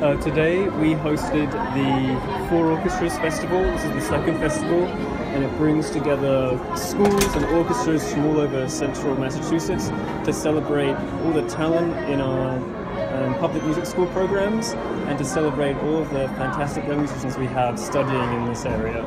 Uh, today we hosted the Four Orchestras Festival. This is the second festival, and it brings together schools and orchestras from all over central Massachusetts to celebrate all the talent in our um, public music school programs and to celebrate all of the fantastic young musicians we have studying in this area.